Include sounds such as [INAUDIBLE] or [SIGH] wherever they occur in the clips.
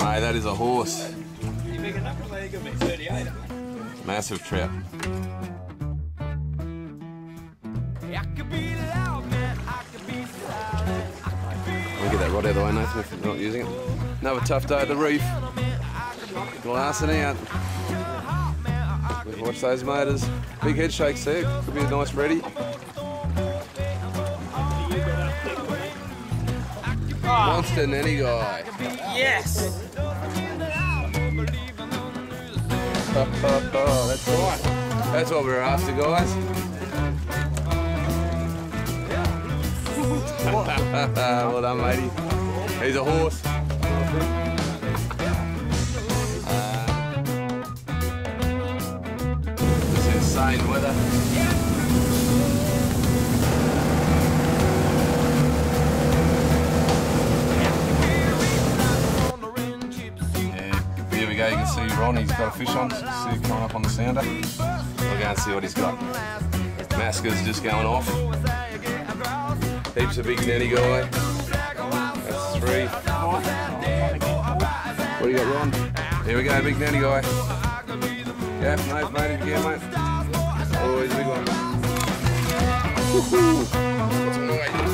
Mate, that is a horse. Massive trout. I'll get that rod out of the way, Nathan, if you're not using it. Another tough day at the reef. Glassing out. Watch those motors. Big head shakes there. Could be a nice ready. Monster nannygai. Yes! Oh, that's right. That's what we're after, guys. [LAUGHS] well done, matey. He's a horse. Uh, this insane weather. Go. You can see Ron. He's got a fish on. See it coming up on the sounder. We'll go and see what he's got. Masker's just going off. Heaps of big nannygai. That's three. What do you got, Ron? Here we go, big nannygai. Yeah, mate, mate, can, mate. Oh, he's a big one. Woohoo!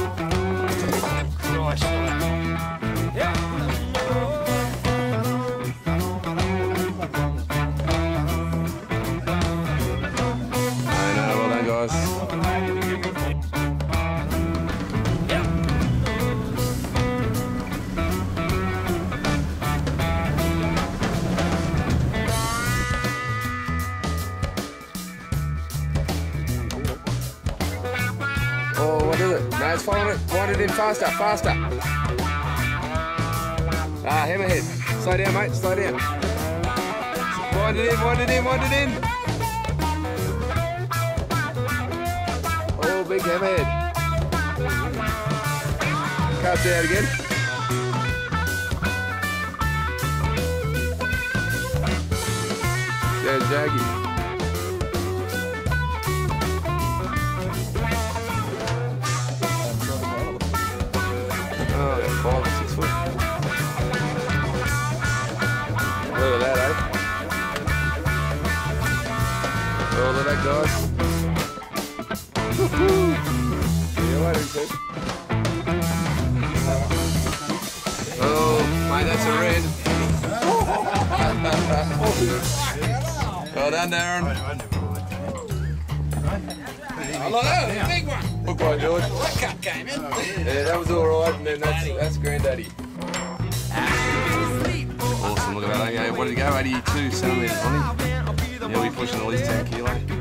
No, it's following it. Wind it in faster, faster. Ah, hammerhead. Slow down, mate. Slow down. Wind it in, wind it in, wind it in. Big hammerhead. Cast it out again. There's Jaggy. Oh, yeah, five or six foot. Look at that, eh? Look at that, guys. Oh, mate, that's a red. well done, Darren. Hello, big one! Hook one, George. That cut came in. Yeah, that was all right, and then that's, that's Granddaddy. Awesome, look at that. Okay, what did it go? 82 centimetres on him. He'll be pushing at least 10 kilo.